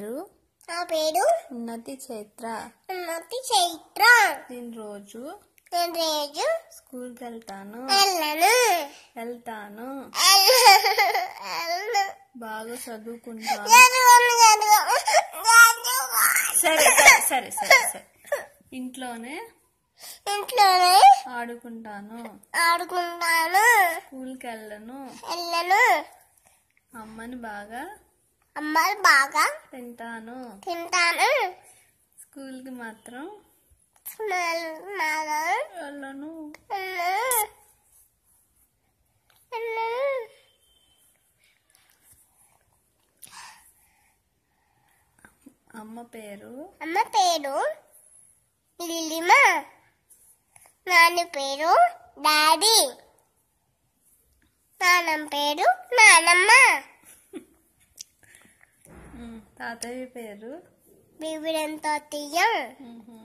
పేరు? నా పేరు? ఉన్నతి చైత్ర. ఉన్నతి చైత్ర. నేను రోజు నేను రోజు స్కూల్కి వెళ్తాను. వెళ్ళను. వెళ్తాను. బాగా చదువుకుంటాను. సరే సరే సరే సరే. ఇంట్లోనే ఇంట్లోనే ఆడుకుంటాను. ఆడుకుంటాను. స్కూల్కి వెళ్ళను. వెళ్ళను. అమ్మని బాగా అమ్మాయి బాగా తింటాను. తింటాను. స్కూల్కి మాత్రం నాగా వెళ్ళను. అమ్మ పేరు? అమ్మ పేరు లిలిమ. నాన్న పేరు డాడీ. నాన్నమ్మ పేరు నానమ్మ. తాతయ్య పేరు బీబిడంతో తీయం ఉహు.